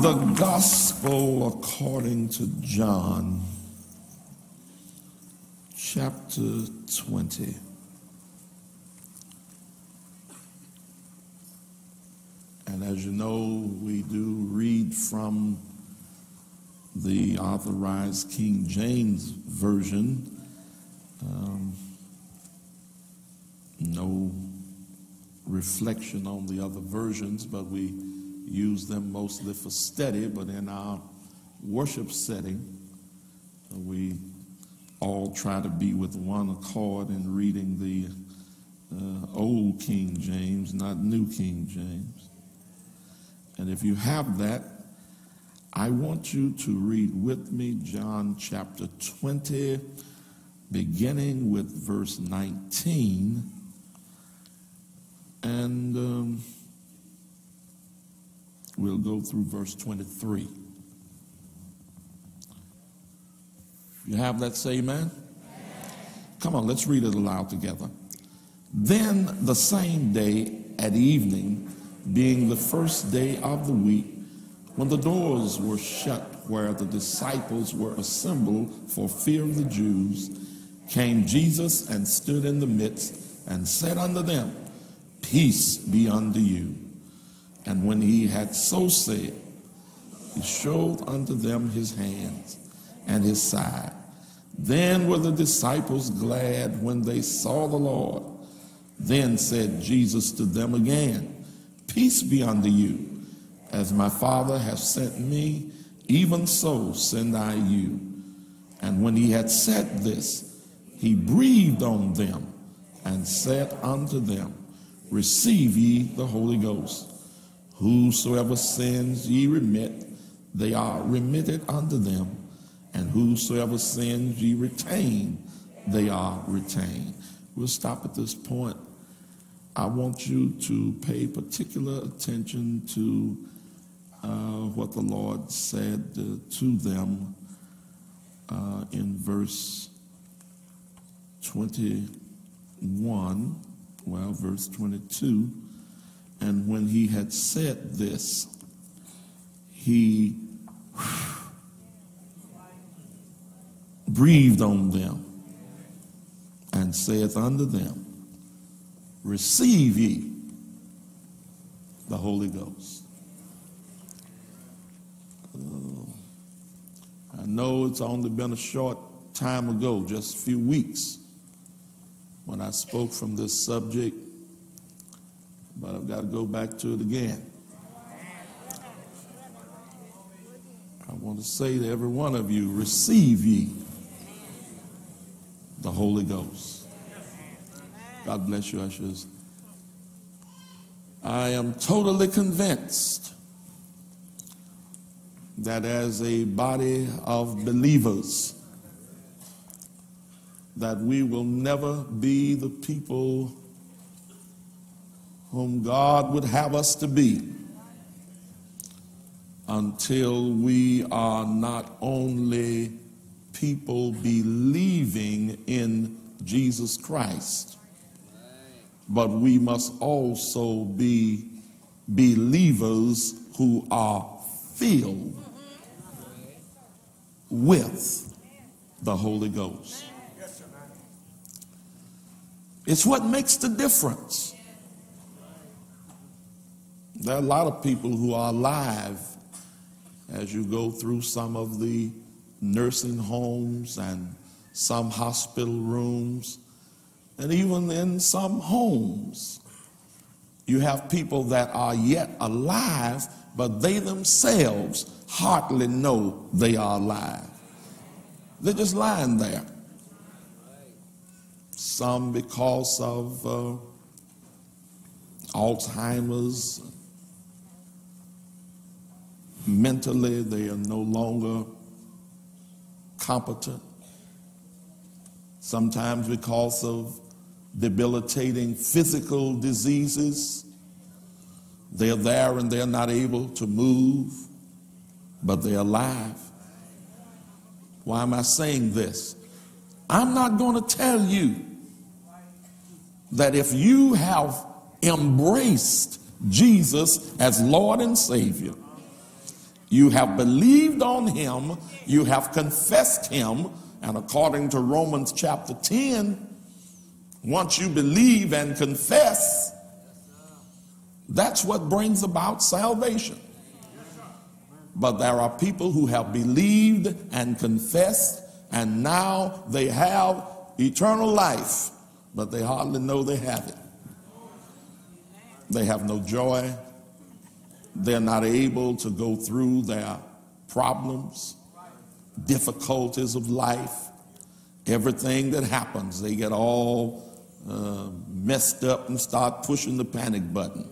The Gospel according to John, chapter 20. And as you know, we do read from the authorized King James Version. Um, no reflection on the other versions, but we use them mostly for study. But in our worship setting, we all try to be with one accord in reading the uh, old King James, not New King James. And if you have that, I want you to read with me John chapter 20, beginning with verse 19. And um, we'll go through verse 23. You have that, say amen? Come on, let's read it aloud together. Then the same day at evening, being the first day of the week, when the doors were shut where the disciples were assembled for fear of the Jews, came Jesus and stood in the midst and said unto them, Peace be unto you. And when he had so said, he showed unto them his hands and his side. Then were the disciples glad when they saw the Lord. Then said Jesus to them again, Peace be unto you. As my Father hath sent me, even so send I you. And when he had said this, he breathed on them and said unto them, Receive ye the Holy Ghost. Whosoever sins ye remit, they are remitted unto them. And whosoever sins ye retain, they are retained. We'll stop at this point. I want you to pay particular attention to uh, what the Lord said uh, to them uh, in verse 21, well, verse 22. And when he had said this, he breathed on them and saith unto them, Receive ye the Holy Ghost. Uh, I know it's only been a short time ago, just a few weeks, when I spoke from this subject but I've got to go back to it again. I want to say to every one of you, receive ye the Holy Ghost. God bless you, ushers. I am totally convinced that as a body of believers, that we will never be the people whom God would have us to be until we are not only people believing in Jesus Christ, but we must also be believers who are filled with the Holy Ghost. It's what makes the difference. There are a lot of people who are alive as you go through some of the nursing homes and some hospital rooms, and even in some homes. You have people that are yet alive, but they themselves hardly know they are alive. They're just lying there. Some because of uh, Alzheimer's, mentally they are no longer competent. Sometimes because of debilitating physical diseases, they're there and they're not able to move, but they're alive. Why am I saying this? I'm not going to tell you that if you have embraced Jesus as Lord and Savior, You have believed on him, you have confessed him, and according to Romans chapter 10, once you believe and confess, that's what brings about salvation. But there are people who have believed and confessed, and now they have eternal life, but they hardly know they have it. They have no joy. They're not able to go through their problems, difficulties of life, everything that happens. They get all uh, messed up and start pushing the panic button.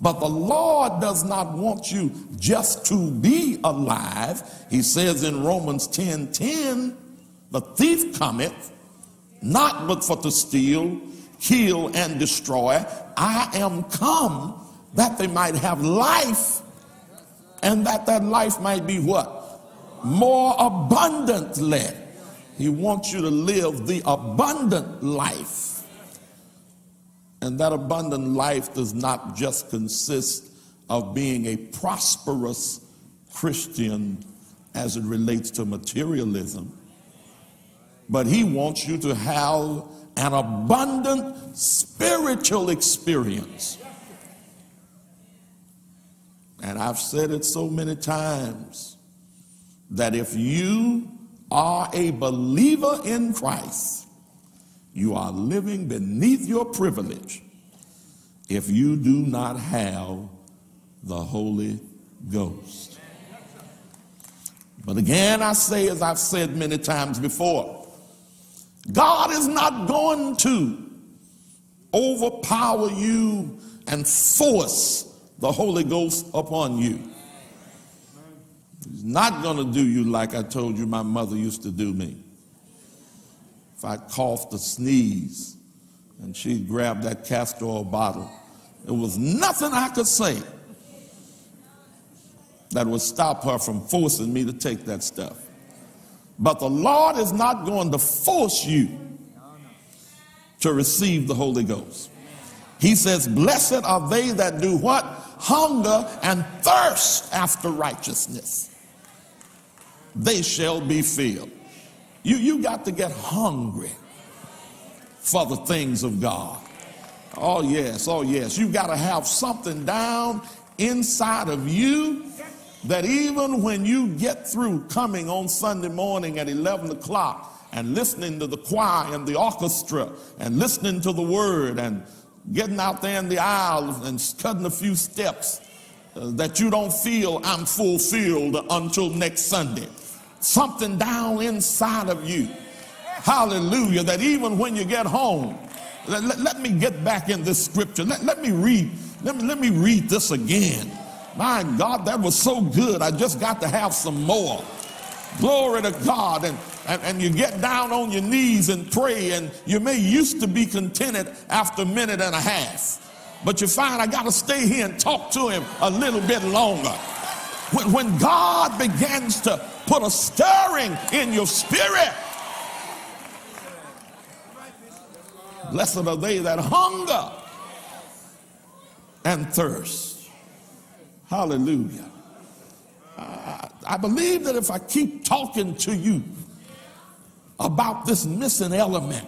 But the Lord does not want you just to be alive. He says in Romans 10 10, the thief cometh not but for to steal, kill, and destroy. I am come that they might have life, and that that life might be what? More abundantly. He wants you to live the abundant life. And that abundant life does not just consist of being a prosperous Christian as it relates to materialism, but he wants you to have an abundant spiritual experience. And I've said it so many times that if you are a believer in Christ, you are living beneath your privilege if you do not have the Holy Ghost. But again, I say, as I've said many times before, God is not going to overpower you and force the Holy Ghost upon you. He's not going to do you like I told you my mother used to do me if I coughed or sneezed, and she'd grab that castor oil bottle. There was nothing I could say that would stop her from forcing me to take that stuff. But the Lord is not going to force you to receive the Holy Ghost. He says, Blessed are they that do what? Hunger and thirst after righteousness. They shall be filled. You, you got to get hungry for the things of God. Oh, yes, oh, yes. You got to have something down inside of you that even when you get through coming on Sunday morning at 11 o'clock and listening to the choir and the orchestra and listening to the word and getting out there in the aisle and cutting a few steps, uh, that you don't feel I'm fulfilled until next Sunday something down inside of you. Hallelujah. That even when you get home, let, let, let me get back in this scripture. Let, let me read. Let me, let me read this again. My God, that was so good. I just got to have some more. Glory to God. And, and, and you get down on your knees and pray, and you may used to be contented after a minute and a half. But you find I got to stay here and talk to him a little bit longer. When, when God begins to put a stirring in your spirit. Blessed are they that hunger and thirst. Hallelujah. I, I believe that if I keep talking to you about this missing element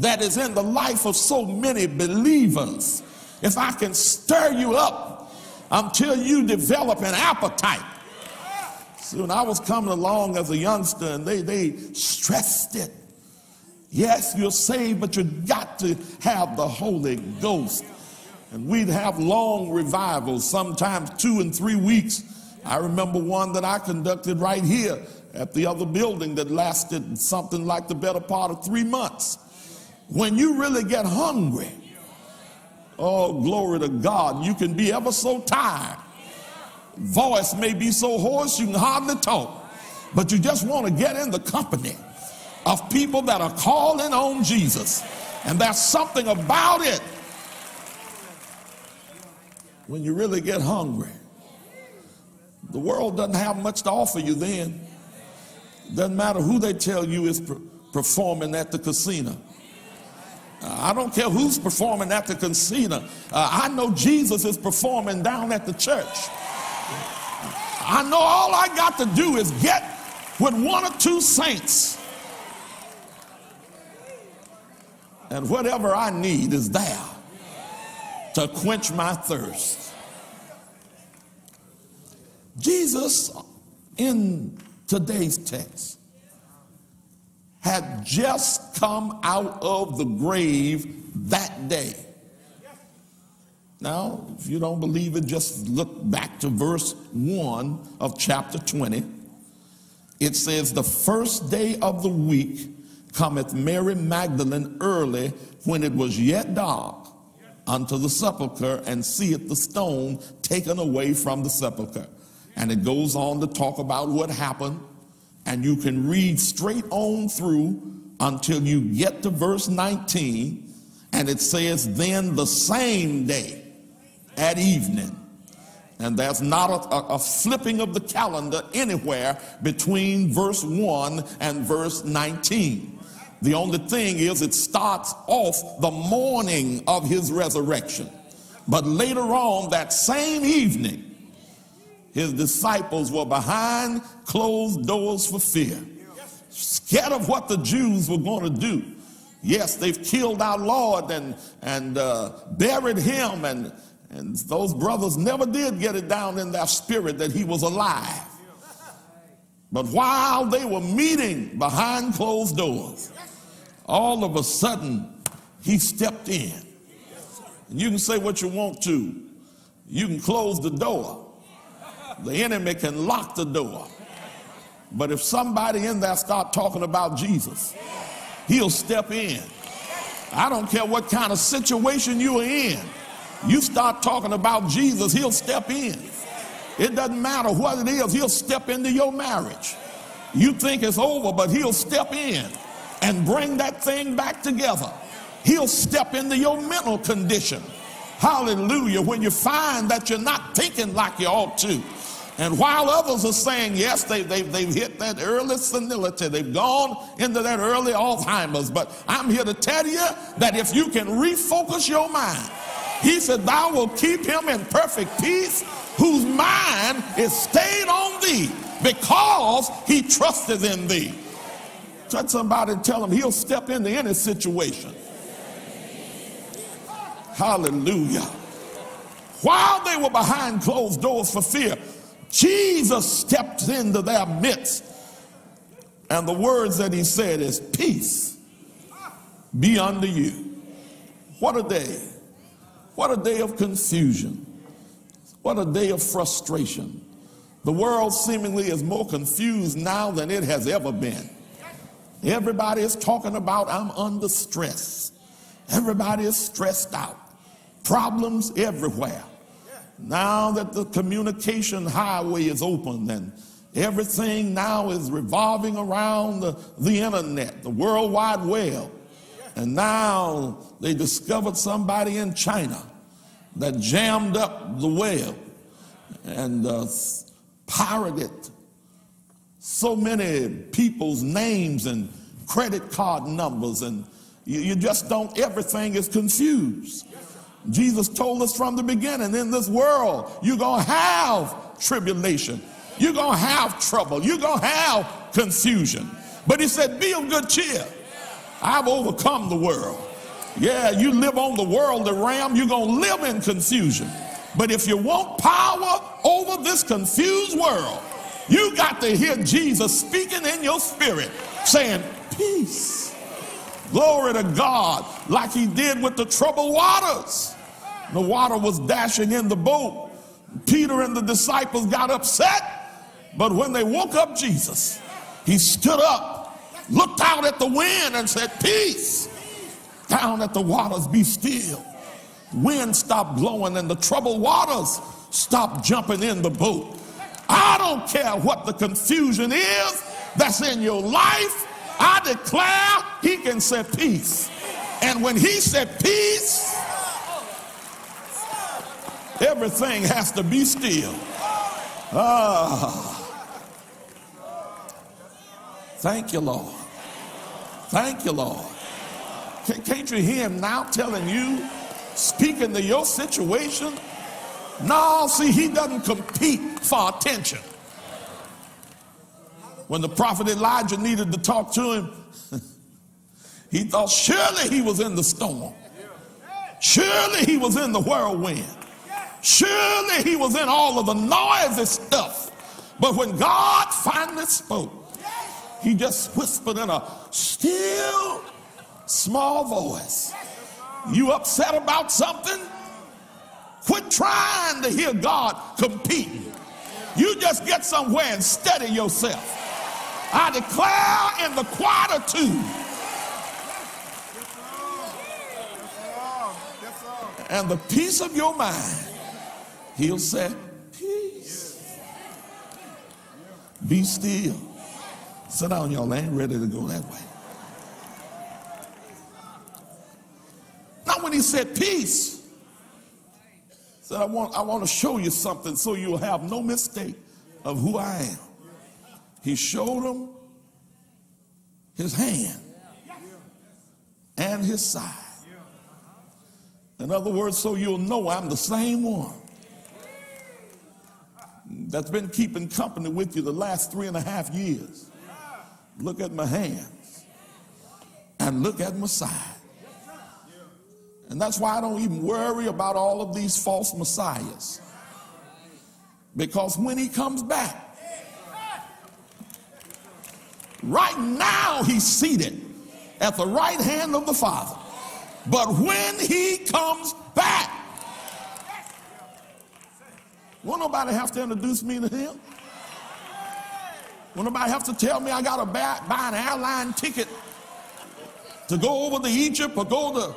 that is in the life of so many believers, if I can stir you up until you develop an appetite See, when I was coming along as a youngster and they, they stressed it. Yes, you're saved, but you got to have the Holy Ghost. And we'd have long revivals, sometimes two and three weeks. I remember one that I conducted right here at the other building that lasted something like the better part of three months. When you really get hungry, oh, glory to God, you can be ever so tired voice may be so hoarse you can hardly talk, but you just want to get in the company of people that are calling on Jesus. And there's something about it when you really get hungry. The world doesn't have much to offer you then. Doesn't matter who they tell you is performing at the casino. I don't care who's performing at the casino. Uh, I know Jesus is performing down at the church. I know all I got to do is get with one or two saints. And whatever I need is there to quench my thirst. Jesus, in today's text, had just come out of the grave that day. Now, if you don't believe it, just look back to verse 1 of chapter 20. It says, The first day of the week cometh Mary Magdalene early when it was yet dark unto the sepulchre and seeth the stone taken away from the sepulchre. And it goes on to talk about what happened. And you can read straight on through until you get to verse 19. And it says, Then the same day, at evening. And there's not a, a, a, flipping of the calendar anywhere between verse 1 and verse 19. The only thing is, it starts off the morning of his resurrection. But later on, that same evening, his disciples were behind closed doors for fear, scared of what the Jews were going to do. Yes, they've killed our Lord and, and uh, buried him, and, and those brothers never did get it down in their spirit that he was alive. But while they were meeting behind closed doors, all of a sudden he stepped in. And you can say what you want to. You can close the door. The enemy can lock the door. But if somebody in there start talking about Jesus, he'll step in. I don't care what kind of situation you are in. You start talking about Jesus, he'll step in. It doesn't matter what it is, he'll step into your marriage. You think it's over, but he'll step in and bring that thing back together. He'll step into your mental condition. Hallelujah. When you find that you're not thinking like you ought to. And while others are saying, yes, they, they, they've hit that early senility, they've gone into that early Alzheimer's. But I'm here to tell you that if you can refocus your mind, he said, Thou will keep him in perfect peace, whose mind is stayed on thee because he trusted in thee. Touch somebody and tell him he'll step into any situation. Hallelujah. While they were behind closed doors for fear, Jesus stepped into their midst. And the words that he said is, Peace be unto you. What a day. What a day of confusion. What a day of frustration. The world seemingly is more confused now than it has ever been. Everybody is talking about, I'm under stress. Everybody is stressed out. Problems everywhere. Now that the communication highway is open and everything now is revolving around the, the internet, the World Wide Web. And now they discovered somebody in China that jammed up the web and uh, pirated so many people's names and credit card numbers, and you, you just don't, everything is confused. Jesus told us from the beginning in this world, you're going to have tribulation, you're going to have trouble, you're going to have confusion. But he said, Be of good cheer. I've overcome the world. Yeah, you live on the world, the ram, you're going to live in confusion. But if you want power over this confused world, you got to hear Jesus speaking in your spirit, saying, Peace. Glory to God, like he did with the troubled waters. The water was dashing in the boat. Peter and the disciples got upset, but when they woke up Jesus, he stood up, looked out at the wind, and said, Peace down at the waters, be still. Wind stopped blowing and the troubled waters stopped jumping in the boat. I don't care what the confusion is that's in your life. I declare he can say peace. And when he said peace, everything has to be still. Ah. Thank you, Lord. Thank you, Lord. Can't you hear him now telling you, speaking to your situation? No, see, he doesn't compete for attention. When the prophet Elijah needed to talk to him, he thought surely he was in the storm. Surely he was in the whirlwind. Surely he was in all of the noisy stuff. But when God finally spoke, he just whispered in a still small voice. You upset about something? Quit trying to hear God competing. You just get somewhere and steady yourself. I declare in the quietude and the peace of your mind, he'll say, Peace. Be still. Sit down, y'all. I ain't ready to go that way. Now, when he said peace, said, I want, I want to show you something so you'll have no mistake of who I am. He showed him his hand and his side. In other words, so you'll know I'm the same one that's been keeping company with you the last three and a half years. Look at my hands and look at my side. And that's why I don't even worry about all of these false messiahs. Because when he comes back, right now he's seated at the right hand of the Father. But when he comes back, won't nobody have to introduce me to him? Won't nobody have to tell me I got to buy, buy an airline ticket to go over to Egypt or go to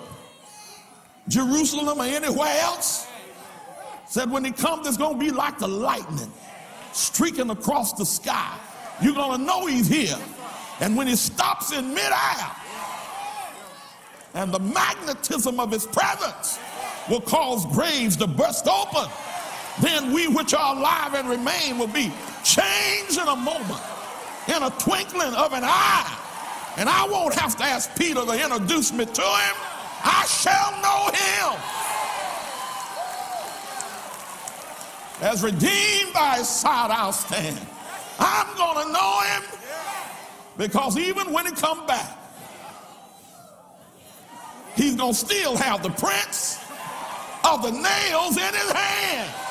Jerusalem or anywhere else? Said when he comes, it's going to be like the lightning streaking across the sky. You're going to know he's here. And when he stops in midair, and the magnetism of his presence will cause graves to burst open, then we which are alive and remain will be changed in a moment, in a twinkling of an eye. And I won't have to ask Peter to introduce me to him. I shall know him. As redeemed by his side, I'll stand. I'm going to know him because even when he come back, he's going to still have the prints of the nails in his hand.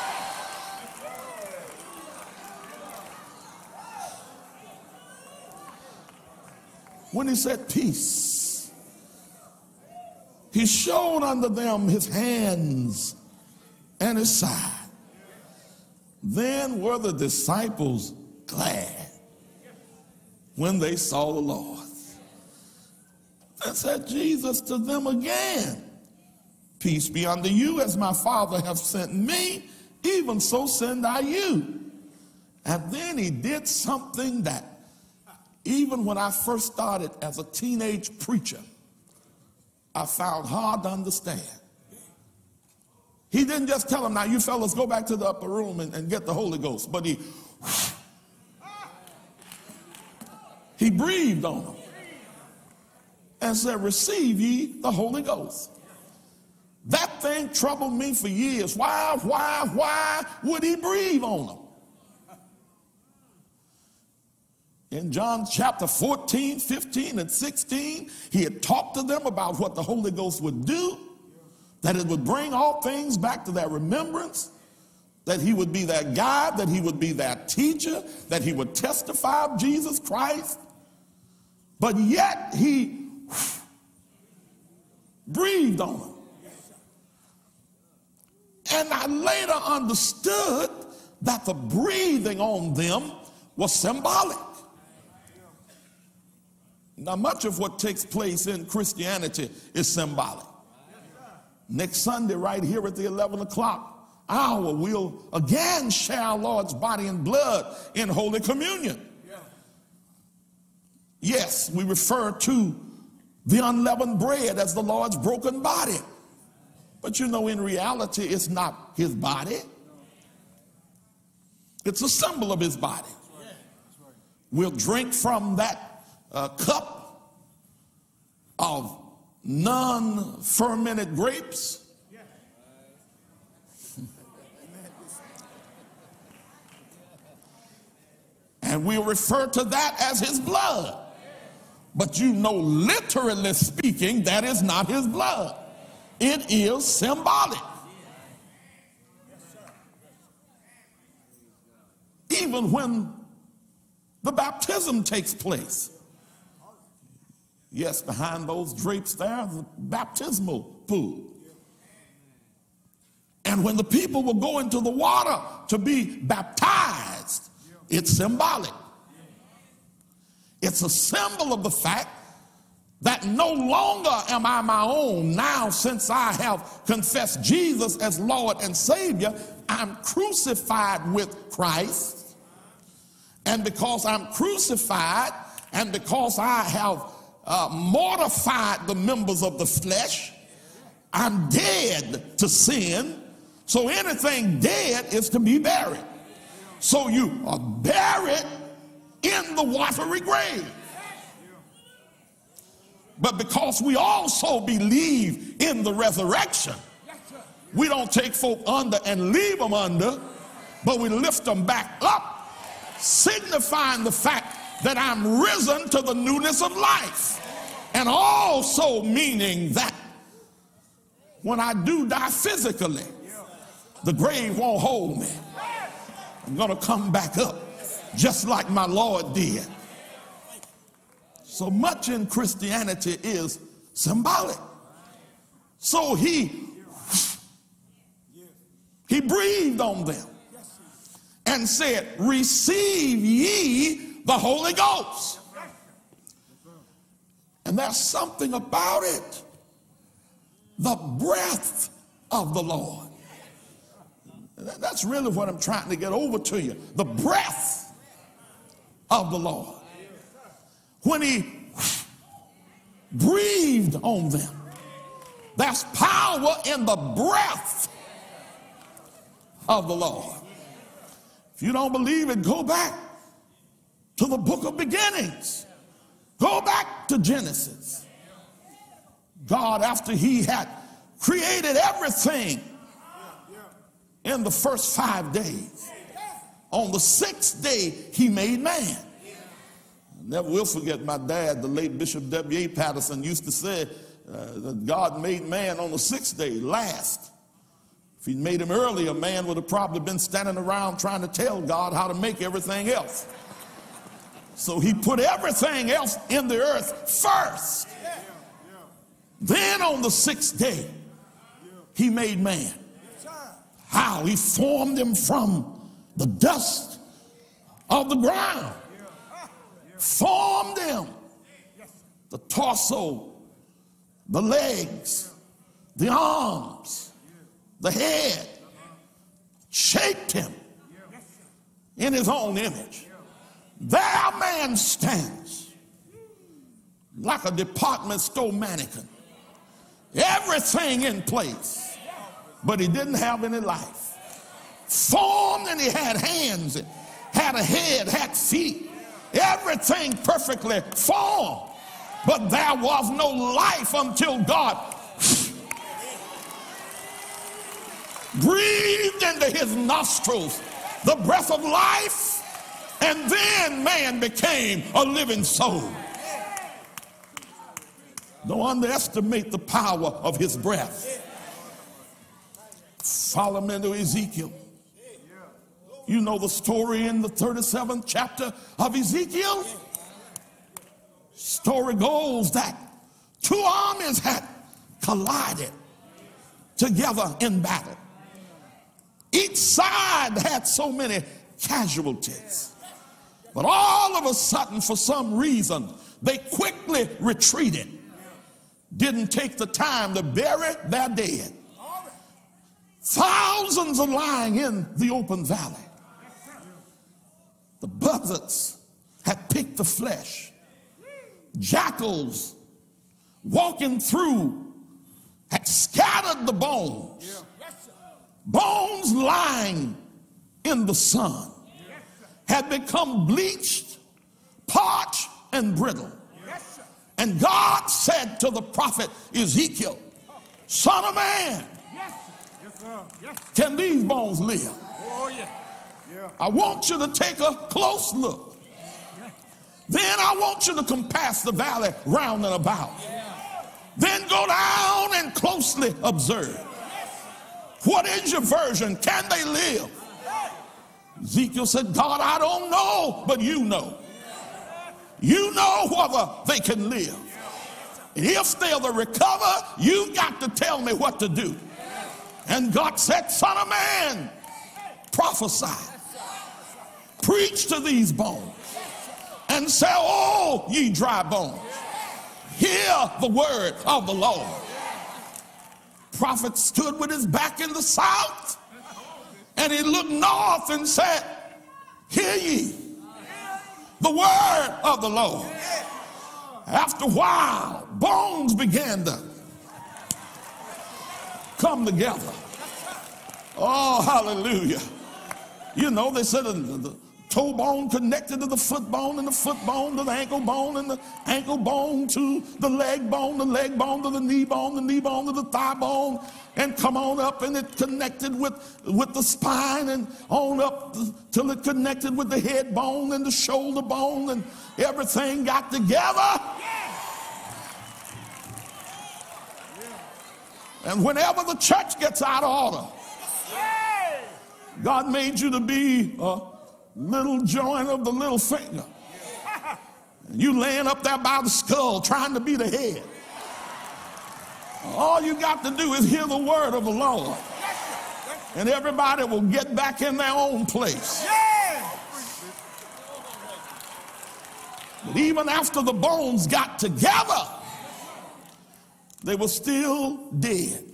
When he said peace, he showed unto them his hands and his side. Then were the disciples glad when they saw the Lord. Then said Jesus to them again, Peace be unto you, as my Father hath sent me, even so send I you. And then he did something that, even when I first started as a teenage preacher, I found hard to understand. He didn't just tell them, now you fellas go back to the upper room and, and get the Holy Ghost, but he, he breathed on them and said, receive ye the Holy Ghost. That thing troubled me for years. Why, why, why would he breathe on them? In John chapter 14, 15, and 16, he had talked to them about what the Holy Ghost would do, that it would bring all things back to their remembrance, that he would be their guide, that he would be their teacher, that he would testify of Jesus Christ. But yet he breathed on them. And I later understood that the breathing on them was symbolic. Now, much of what takes place in Christianity is symbolic. Next Sunday, right here at the 11 o'clock hour, we'll again share our Lord's body and blood in Holy Communion. Yes, we refer to the unleavened bread as the Lord's broken body. But you know, in reality, it's not his body, it's a symbol of his body. We'll drink from that uh, cup of non fermented grapes. And we'll refer to that as his blood. But you know, literally speaking, that is not his blood. It is symbolic. Even when the baptism takes place. Yes, behind those drapes there, the baptismal pool. And when the people will go into the water to be baptized, it's symbolic. It's a symbol of the fact that no longer am I my own. Now, since I have confessed Jesus as Lord and Savior, I'm crucified with Christ. And because I'm crucified, and because I have uh, mortified the members of the flesh, I'm dead to sin. So anything dead is to be buried. So you are buried in the watery grave. But because we also believe in the resurrection, we don't take folk under and leave them under, but we lift them back up, signifying the fact that I'm risen to the newness of life. And also meaning that when I do die physically, the grave won't hold me. I'm going to come back up just like my Lord did. So much in Christianity is symbolic. So he he breathed on them and said, Receive ye the Holy Ghost. And there's something about it the breath of the Lord. That's really what I'm trying to get over to you the breath of the Lord. When He breathed on them, there's power in the breath of the Lord. If you don't believe it, go back to the book of beginnings. Go back to Genesis. God, after he had created everything in the first five days, on the sixth day, he made man. I never will forget my dad, the late Bishop W.A. Patterson, used to say uh, that God made man on the sixth day, last. If he'd made him earlier, man would have probably been standing around trying to tell God how to make everything else. So he put everything else in the earth first. Then on the sixth day, he made man. How? He formed him from the dust of the ground. Formed him. The torso, the legs, the arms, the head. Shaped him in his own image. There a man stands like a department store mannequin. Everything in place, but he didn't have any life. Formed and he had hands, had a head, had feet, everything perfectly formed, but there was no life until God breathed into his nostrils the breath of life, and then man became a living soul. Don't underestimate the power of his breath. Follow me to Ezekiel. You know the story in the 37th chapter of Ezekiel? Story goes that two armies had collided together in battle. Each side had so many casualties. But all of a sudden, for some reason, they quickly retreated didn't take the time to bury their dead. Thousands are lying in the open valley. The buzzards had picked the flesh. Jackals walking through had scattered the bones. Bones lying in the sun had become bleached, parched, and brittle. And God said to the prophet Ezekiel, Son of man, can these bones live? I want you to take a close look Then I want you to compass the valley round and about. Then go down and closely observe. What is your version? Can they live? Ezekiel said, God, I don't know, but you know. You know whether they can live. And If they'll recover, you've got to tell me what to do. And God said, Son of man, prophesy. Preach to these bones and say, Oh, ye dry bones, hear the word of the Lord. Prophet stood with his back in the south and he looked north and said, Hear ye the word of the Lord. After a while, bones began to come together. Oh, hallelujah. You know, they said the toe bone connected to the foot bone, and the foot bone to the ankle bone, and the ankle bone to the leg bone, the leg bone to the knee bone, the knee bone to the thigh bone, and come on up, and it connected with, with the spine, and on up till it connected with the head bone and the shoulder bone, and everything got together. And whenever the church gets out of order, God made you to be a little joint of the little finger. And you laying up there by the skull trying to be the head. All you got to do is hear the word of the Lord. And everybody will get back in their own place. But even after the bones got together, they were still dead.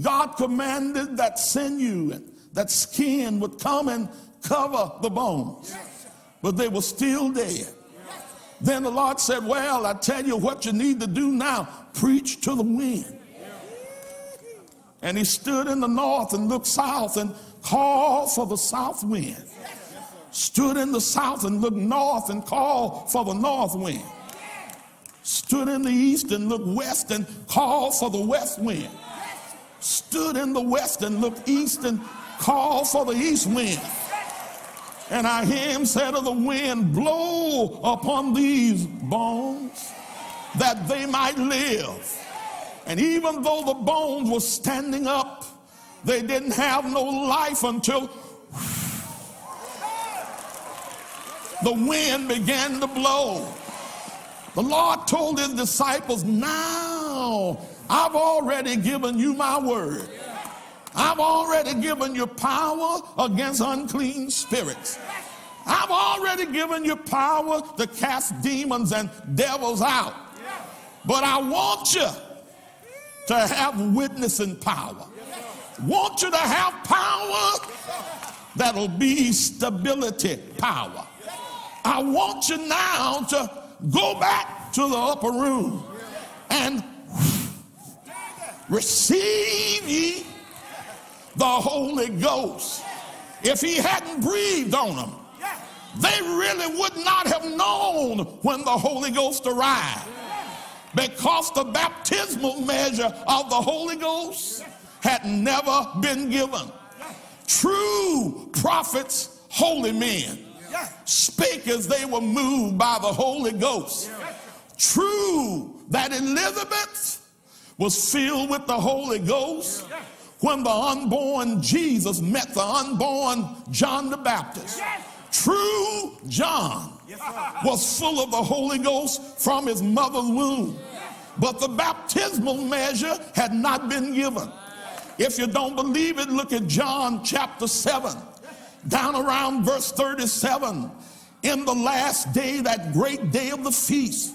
God commanded that sinew and that skin would come and cover the bones, but they were still dead. Then the Lord said, Well, I tell you what you need to do now preach to the wind. And he stood in the north and looked south and called for the south wind. Stood in the south and looked north and called for the north wind. Stood in the east and looked west and called for the west wind stood in the west and looked east and called for the east wind. And I hear him say to the wind, Blow upon these bones that they might live. And even though the bones were standing up, they didn't have no life until the wind began to blow. The Lord told his disciples, Now I've already given you my word. I've already given you power against unclean spirits. I've already given you power to cast demons and devils out. But I want you to have witnessing power. Want you to have power that'll be stability power. I want you now to go back to the upper room and receive ye the Holy Ghost. If he hadn't breathed on them, they really would not have known when the Holy Ghost arrived. Because the baptismal measure of the Holy Ghost had never been given. True prophets, holy men, spake as they were moved by the Holy Ghost. True that Elizabeth was filled with the Holy Ghost when the unborn Jesus met the unborn John the Baptist. True John was full of the Holy Ghost from his mother's womb, but the baptismal measure had not been given. If you don't believe it, look at John chapter 7, down around verse 37. In the last day, that great day of the feast,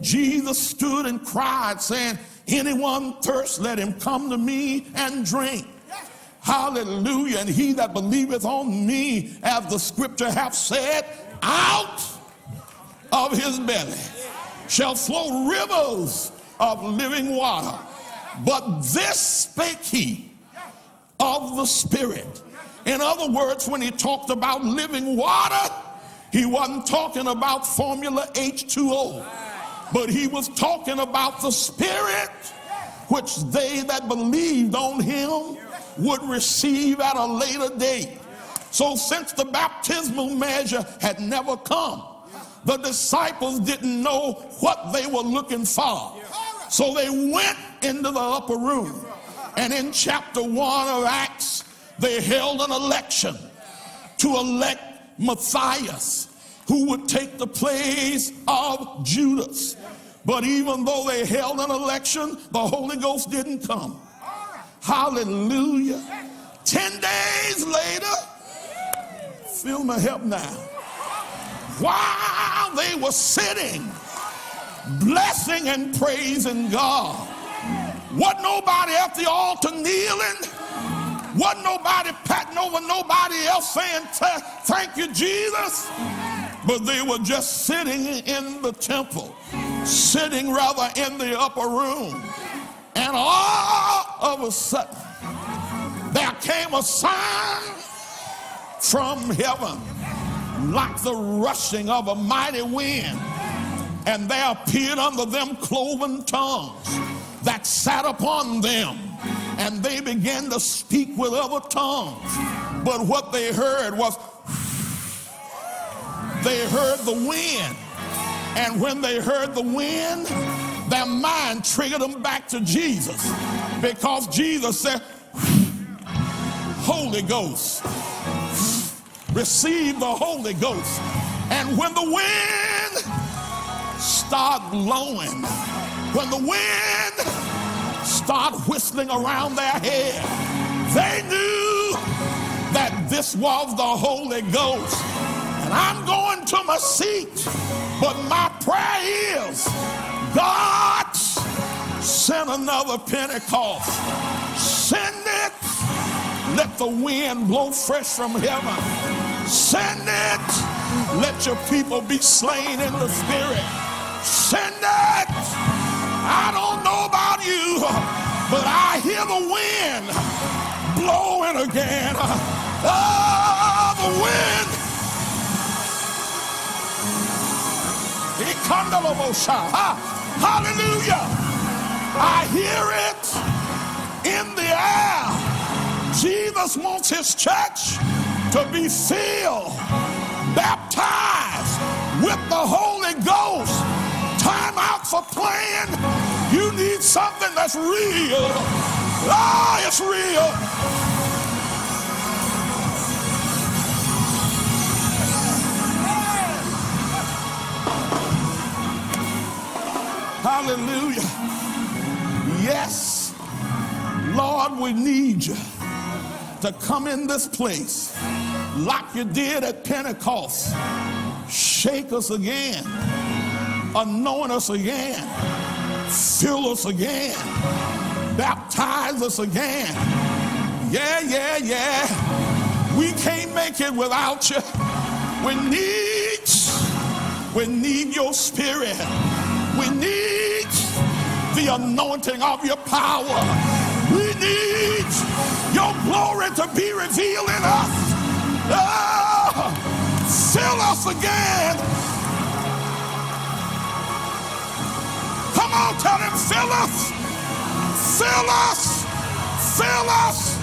Jesus stood and cried, saying, Anyone thirst, let him come to me and drink. Hallelujah. And he that believeth on me, as the scripture hath said, out of his belly shall flow rivers of living water. But this spake he of the Spirit. In other words, when he talked about living water, he wasn't talking about formula H2O but he was talking about the Spirit, which they that believed on him would receive at a later date. So since the baptismal measure had never come, the disciples didn't know what they were looking for. So they went into the upper room. And in chapter 1 of Acts, they held an election to elect Matthias, who would take the place of Judas. But even though they held an election, the Holy Ghost didn't come. Hallelujah. Ten days later, feel my help now. While they were sitting, blessing and praising God, wasn't nobody at the altar kneeling. Wasn't nobody patting over nobody else saying, Thank you, Jesus. But they were just sitting in the temple, sitting rather in the upper room. And all of a sudden, there came a sound from heaven like the rushing of a mighty wind. And there appeared unto them cloven tongues that sat upon them. And they began to speak with other tongues. But what they heard was, they heard the wind. And when they heard the wind, their mind triggered them back to Jesus because Jesus said, Holy Ghost. Receive the Holy Ghost. And when the wind start blowing, when the wind start whistling around their head, they knew that this was the Holy Ghost. And I'm going to my seat, but my prayer is God send another Pentecost. Send it let the wind blow fresh from heaven. Send it. Let your people be slain in the spirit. Send it. I don't know about you, but I hear the wind blowing again. Oh, the wind. Hallelujah. I hear it in the air. Jesus wants his church to be filled, baptized with the Holy Ghost. Time out for playing. You need something that's real. Ah, it's real. Hallelujah. Yes, Lord, we need you to come in this place like you did at Pentecost. Shake us again, anoint us again, fill us again, baptize us again. Yeah, yeah, yeah. We can't make it without you. We need, we need your spirit. We need the anointing of your power. We need your glory to be revealed in us. Ah, oh, fill us again. Come on, tell him, fill us. Fill us. Fill us.